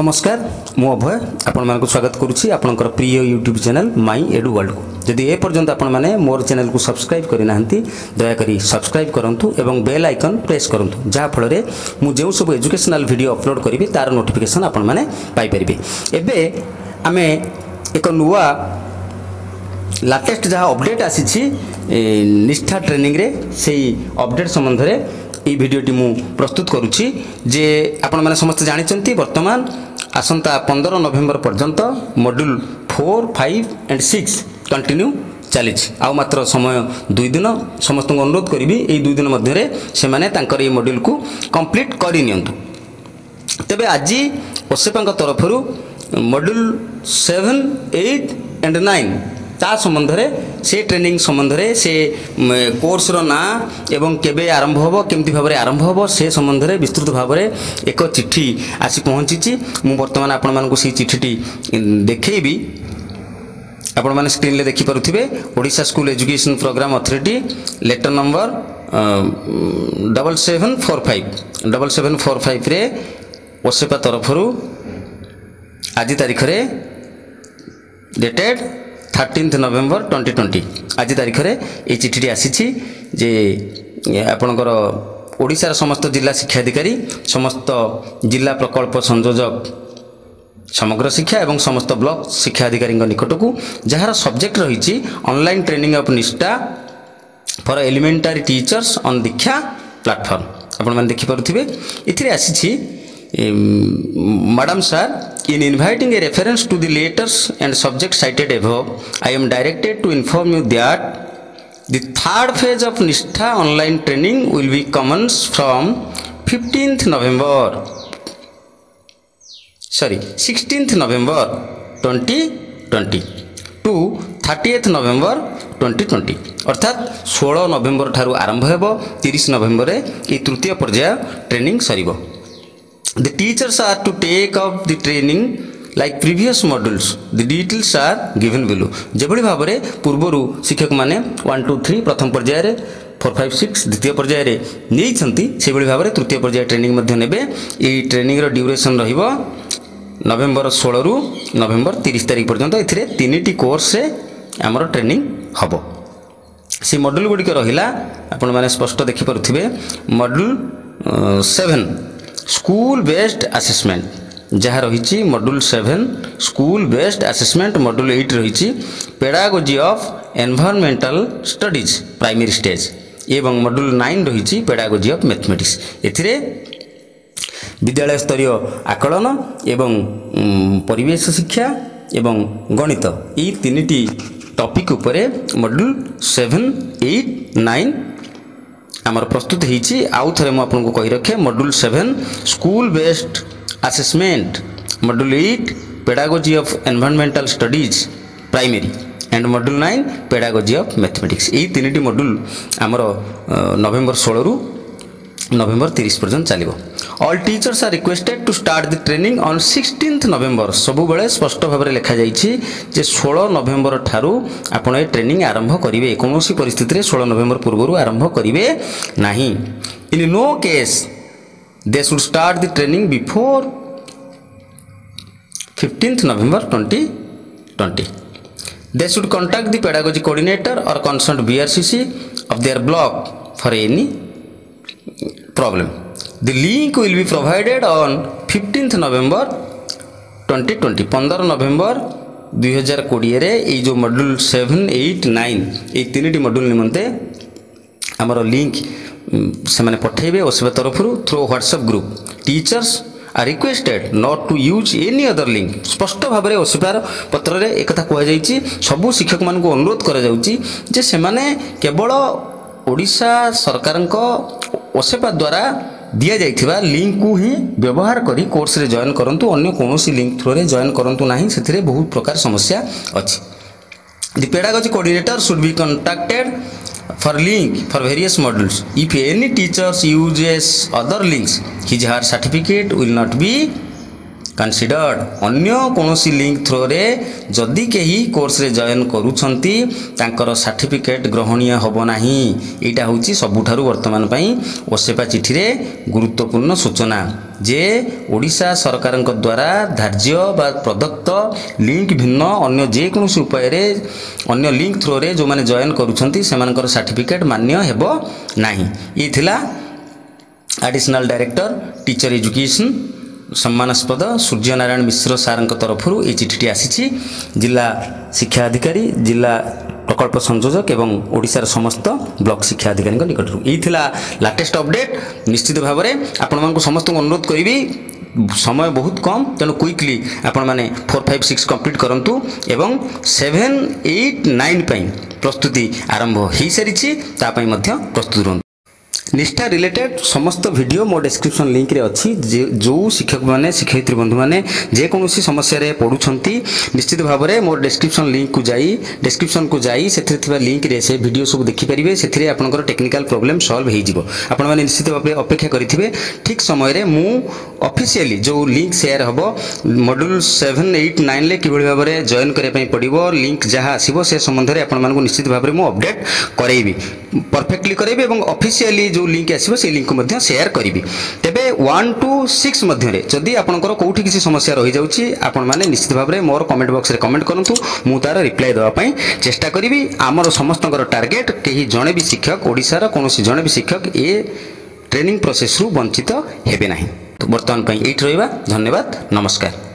নমস্কার ମୁଁ ଅଭୟ ଆପଣମାନଙ୍କୁ ସ୍ୱାଗତ କରୁଛି ଆପଣଙ୍କର ପ୍ରିୟ ୟୁଟ୍ୟୁବ୍ ଚ୍ୟାନେଲ୍ ମାଇ ଏଡୁ ୱାର୍ଲଡକୁ ଯଦି ଏ ପର୍ଯ୍ୟନ୍ତ ଆପଣମାନେ ମୋର ଚ୍ୟାନେଲ୍କୁ ସବସ୍କ୍ରାଇବ୍ କରିନାହାନ୍ତି ଦୟାକରି ସବସ୍କ୍ରାଇବ୍ କରନ୍ତୁ ଏବଂ ବେଲ୍ ଆଇକନ୍ ପ୍ରେସ୍ କରନ୍ତୁ ଯାହାଫଳରେ ମୁଁ ଯେଉଁ ସବୁ ଏଜୁକେସନାଲ୍ ଭିଡ଼ିଓ ଅପଲୋଡ଼ କରିବି ତା'ର ନୋଟିଫିକେସନ୍ ଆପଣମାନେ ପାଇପାରିବେ ଏବେ ଆମେ ଏକ ନୂଆ ଲାଟେଷ୍ଟ ଯାହା ଅପଡ଼େଟ୍ ଆସିଛି ନିଷ୍ଠା ଟ୍ରେନିଂରେ ସେଇ ଅପଡ଼େଟ୍ ସମ୍ବନ୍ଧରେ এই ভিডিওটি মু প্রস্তুত করুছি যে আপনার সমস্ত জাঁচান বর্তমান আসন্তা পনেরো নভেম্বর পর্যন্ত module four five and six continue চালিছি আউ মাত্র সময় দুই দিন সমস্ত অনুরোধ করবি এই দুই দিন মধ্যে সেমানে তাঁকর এই মডুলকু কমপ্লিট করে নিয়ন্তু তেবে আজি OSEPA তরফর module seven eight and nine ତା ସମ୍ବନ୍ଧରେ ସେ ଟ୍ରେନିଂ ସମ୍ବନ୍ଧରେ ସେ କୋର୍ସର ନାଁ ଏବଂ କେବେ ଆରମ୍ଭ ହେବ କେମିତି ଭାବରେ ଆରମ୍ଭ ହେବ ସେ ସମ୍ବନ୍ଧରେ ବିସ୍ତୃତ ଭାବରେ ଏକ ଚିଠି ଆସି ପହଞ୍ଚିଛି ମୁଁ ବର୍ତ୍ତମାନ ଆପଣମାନଙ୍କୁ ସେଇ ଚିଠିଟି ଦେଖେଇବି ଆପଣମାନେ ସ୍କ୍ରିନ୍ରେ ଦେଖିପାରୁଥିବେ Odisha school education program authority letter number double seven four five double seven four ଫାଇଭ୍ରେ OSEPA ତରଫରୁ ଆଜି ତାରିଖରେ dated thirteenth November twenty twenty ଆଜି ତାରିଖରେ ଏହି ଚିଠିଟି ଆସିଛି ଯେ ଆପଣଙ୍କର ଓଡ଼ିଶାର ସମସ୍ତ ଜିଲ୍ଲା ଶିକ୍ଷାଧିକାରୀ ସମସ୍ତ ଜିଲ୍ଲା ପ୍ରକଳ୍ପ ସଂଯୋଜକ ସମଗ୍ର ଶିକ୍ଷା ଏବଂ ସମସ୍ତ ବ୍ଲକ ଶିକ୍ଷାଧିକାରୀଙ୍କ ନିକଟକୁ ଯାହାର ସବଜେକ୍ଟ ରହିଛି online training of NISHTHA for elementary teachers on DIKSHA platform ଆପଣମାନେ ଦେଖିପାରୁଥିବେ ଏଥିରେ ଆସିଛି madam sir In inviting a reference to the letters and subject cited above, I am directed to inform you that the third phase of Nishtha online training will be commenced from 15th November, sorry, 16th November 2020 to 30th November 2020 অর্থাৎ ষোল November ঠার আরম্ভ হব তিরিশ নভেম্বরে এই তৃতীয় পর্যায় training সরিব the teachers are to take up the training like previous modules the details are given below ଯେଭଳି ଭାବରେ ପୂର୍ବରୁ ଶିକ୍ଷକମାନେ ୱାନ୍ ଟୁ ଥ୍ରୀ ପ୍ରଥମ ପର୍ଯ୍ୟାୟରେ ଫୋର୍ ଫାଇଭ୍ ସିକ୍ସ ଦ୍ୱିତୀୟ ପର୍ଯ୍ୟାୟରେ ନେଇଛନ୍ତି ସେଭଳି ଭାବରେ ତୃତୀୟ ପର୍ଯ୍ୟାୟ ଟ୍ରେନିଂ ମଧ୍ୟ ନେବେ ଏହି ଟ୍ରେନିଂର ଡ୍ୟୁରେସନ୍ ରହିବ ନଭେମ୍ବର ଷୋହଳରୁ ନଭେମ୍ବର ତିରିଶ ତାରିଖ ପର୍ଯ୍ୟନ୍ତ ଏଥିରେ ତିନିଟି କୋର୍ସରେ ଆମର ଟ୍ରେନିଂ ହେବ ସେ ମଡ୍ୟୁଲ୍ ଗୁଡ଼ିକ ରହିଲା ଆପଣମାନେ ସ୍ପଷ୍ଟ ଦେଖିପାରୁଥିବେ module seven school based assessment ଯାହା ରହିଛି module seven school based assessment module eight ରହିଛି pedagogy of environmental studies primary stage ଏବଂ ମଡ୍ୟୁଲ ନାଇନ୍ ରହିଛି ପେଡାଗୋଜି ଅଫ୍ ମ୍ୟାଥମେଟିକ୍ସ ଏଥିରେ ବିଦ୍ୟାଳୟ ସ୍ତରୀୟ ଆକଳନ ଏବଂ ପରିବେଶ ଶିକ୍ଷା ଏବଂ ଗଣିତ ଏଇ ତିନିଟି ଟପିକ୍ ଉପରେ ମଡ୍ୟୁଲ ସେଭେନ ଏଇଟ୍ ନାଇନ୍ आम प्रस्तुत हो रखे module seven school based assessment module eight pedagogy of environmental studies primary and module nine pedagogy of mathematics यही तीन मड्यूल आमर नवेम्बर षोलू নভেম্বর তিরিশ পর্যন্ত চালিব all teachers are requested to start the training on sixteenth November ସବୁବେଳେ ସ୍ପଷ୍ଟ ଭାବରେ ଲେଖାଯାଇଛି ଯେ ଷୋହଳ ନଭେମ୍ବର ଠାରୁ ଆପଣ ଏ ଟ୍ରେନିଂ ଆରମ୍ଭ କରିବେ କୌଣସି ପରିସ୍ଥିତିରେ ଷୋହଳ ନଭେମ୍ବର ପୂର୍ବରୁ ଆରମ୍ଭ କରିବେ ନାହିଁ in no case they should start the training before fifteenth November twenty twenty they should contact the pedagogy coordinator or concerned BRCC of their block for any problem. The link will be provided on 15th November 2020. 15 November 2020 রে এই যে module 7 8 9 এই তিনটি module নিমন্তে আমার link সেমানে পঠাইবে OSEPA তরফরু through WhatsApp group teachers are requested not to use any other link স্পষ্ট ভাবে ওসিপার পত্রে একথা কুহযাইছি সবু শিক্ষক মানুষ অনুরোধ করা যাচ্ছে যে সেমানে কেবল ওড়িশা সরকারଙ୍କ وصپا દ્વારા দিয়া જઈ થવા લિંક કુહી વ્યવહાર કરી કોર્સ રે જોઈન કરંતુ અન્ય કોણોસી લિંક થરો રે જોઈન કરંતુ નહી સેતિરે બહુત પ્રકાર સમસ્યા અછી pedagogy coordinator should be contacted for link for various modules if any teachers uses other links his her certificate will not be considered অন্য কৌশি লিঙ্ক থ্রুরে যদি কেহি কোর্সে জয়েন করুছেন তাঁকর সার্টিফিকেট গ্রহণীয় হব না এইটা হচ্ছে সবুঠার বর্তমান পাই ওসেপা চিঠিরে গুরুত্বপূর্ণ সূচনা যে ওড়িশা সরকারଙ୍କ দ্বারা ধার্য বা প্রদত্ত লিঙ্ক ভিন্ন অন্য যেকৌশি উপায়ে অন্য লিঙ্ক থ্রুরে যে জয়েন করুছেন সেমানকর সার্টিফিকেট মান্য হব না এই লা আডিশনাল ডাইরেক্টর টিচর এজুকেশন ସମ୍ମାନସ୍ପଦ ସୂର୍ଯ୍ୟନାରାୟଣ ମିଶ୍ର ସାର୍ଙ୍କ ତରଫରୁ ଏହି ଚିଠିଟି ଆସିଛି ଜିଲ୍ଲା ଶିକ୍ଷା ଅଧିକାରୀ ଜିଲ୍ଲା ପ୍ରକଳ୍ପ ସଂଯୋଜକ ଏବଂ ଓଡ଼ିଶାର ସମସ୍ତ ବ୍ଲକ ଶିକ୍ଷା ଅଧିକାରୀଙ୍କ ନିକଟରୁ ଏଇ ଥିଲା ଲାଟେଷ୍ଟ ଅପଡ଼େଟ୍ ନିଶ୍ଚିତ ଭାବରେ ଆପଣମାନଙ୍କୁ ସମସ୍ତଙ୍କୁ ଅନୁରୋଧ କରିବି ସମୟ ବହୁତ କମ୍ ତେଣୁ କ୍ୱିକ୍ଲି ଆପଣମାନେ ଫୋର୍ ଫାଇଭ୍ ସିକ୍ସ କମ୍ପ୍ଲିଟ୍ କରନ୍ତୁ ଏବଂ ସେଭେନ୍ ଏଇଟ୍ ନାଇନ୍ ପାଇଁ ପ୍ରସ୍ତୁତି ଆରମ୍ଭ ହୋଇସାରିଛି ତା ପାଇଁ ମଧ୍ୟ ପ୍ରସ୍ତୁତ ରୁହନ୍ତୁ ନିଷ୍ଠା ରିଲେଟେଡ୍ ସମସ୍ତ ଭିଡ଼ିଓ ମୋ ଡେସ୍କ୍ରିପ୍ସନ୍ ଲିଙ୍କରେ ଅଛି ଯେଉଁ ଶିକ୍ଷକମାନେ ଶିକ୍ଷୟିତ୍ରୀ ବନ୍ଧୁମାନେ ଯେକୌଣସି ସମସ୍ୟାରେ ପଢ଼ୁଛନ୍ତି ନିଶ୍ଚିତ ଭାବରେ ମୋ ଡେସ୍କ୍ରିପ୍ସନ୍ ଲିଙ୍କକୁ ଯାଇ ଡେସ୍କ୍ରିପ୍ସନ୍କୁ ଯାଇ ସେଥିରେ ଥିବା ଲିଙ୍କରେ ସେ ଭିଡ଼ିଓ ସବୁ ଦେଖିପାରିବେ ସେଥିରେ ଆପଣଙ୍କର ଟେକ୍ନିକାଲ୍ ପ୍ରୋବ୍ଲେମ୍ ସଲ୍ଭ ହୋଇଯିବ ଆପଣମାନେ ନିଶ୍ଚିତ ଭାବେ ଅପେକ୍ଷା କରିଥିବେ ଠିକ୍ ସମୟରେ ମୁଁ ଅଫିସିଆଲି ଯେଉଁ ଲିଙ୍କ ସେୟାର ହେବ ମଡ୍ୟୁଲ୍ ସେଭେନ୍ ଏଇଟ୍ ନାଇନ୍ରେ କିଭଳି ଭାବରେ ଜଏନ୍ କରିବା ପାଇଁ ପଡ଼ିବ ଲିଙ୍କ ଯାହା ଆସିବ ସେ ସମ୍ବନ୍ଧରେ ଆପଣମାନଙ୍କୁ ନିଶ୍ଚିତ ଭାବରେ ମୁଁ ଅପଡ଼େଟ୍ କରେଇବି परफेक्टली करेंगे और अफिसीआली जो लिंक आसो से लिंक सेयार करी तेरे वन टू सिक्स मध्य जदि आपंकर कौटी किसी समस्या रही जाऊँगी आपण मैंने निश्चित भाव में मोर कमेंट बक्स में कमेंट करूँ मु तार रिप्लाए देवाई चेस्टा करी आमर समस्त टार्गेट कहीं जड़े भी शिक्षक ओडार कौन जड़े भी शिक्षक ये ट्रेनिंग प्रोसेस वंचित हे ना বর্তমান এইটি রহবা ধন্যবাদ নমস্কার